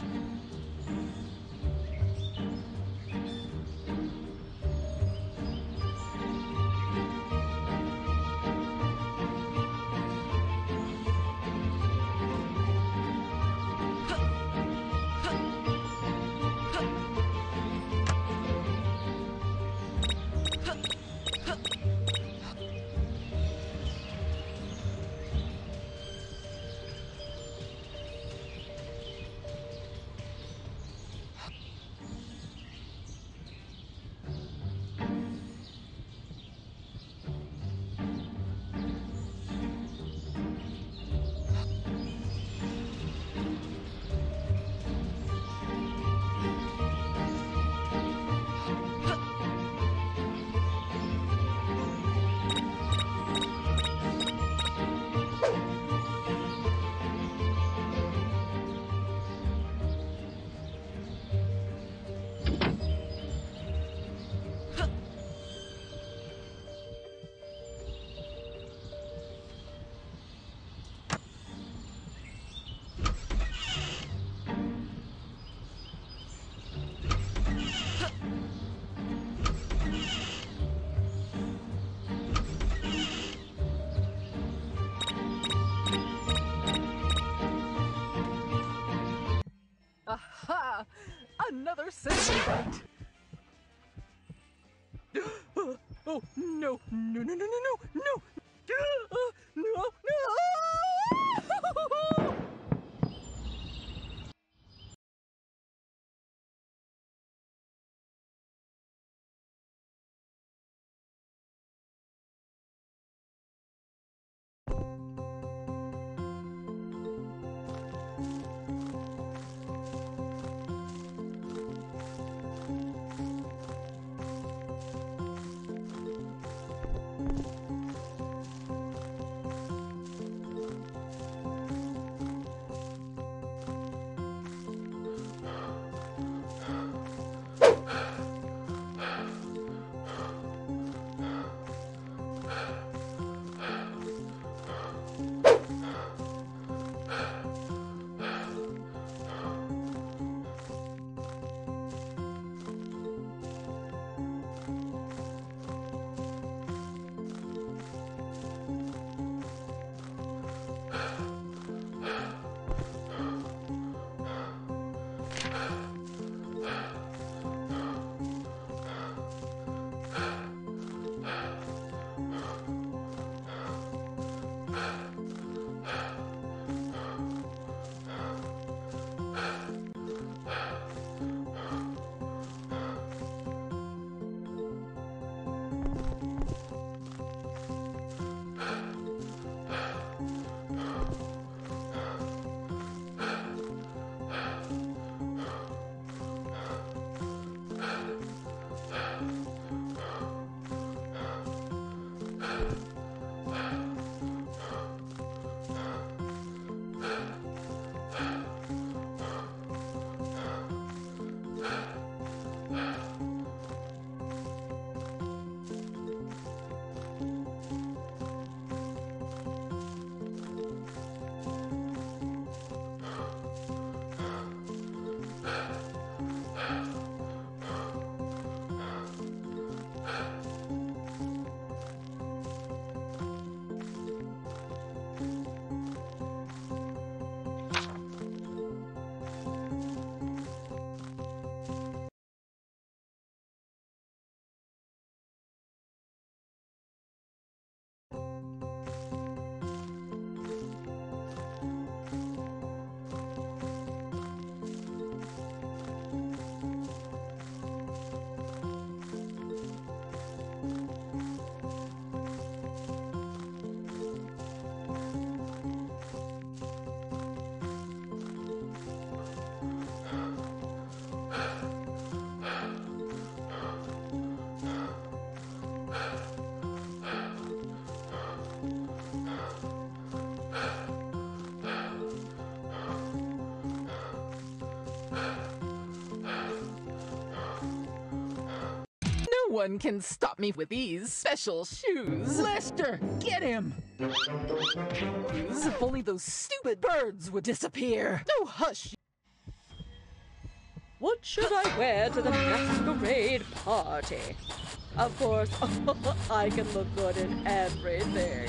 Go Sensory bite. oh no! No! No! No! No! No! No! One can stop me with these special shoes. Lester, get him! If only those stupid birds would disappear. Oh, hush! What should I wear to the masquerade party? Of course, I can look good in everything.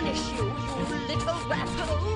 Punish you, you little rascals!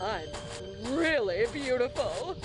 I'm really beautiful.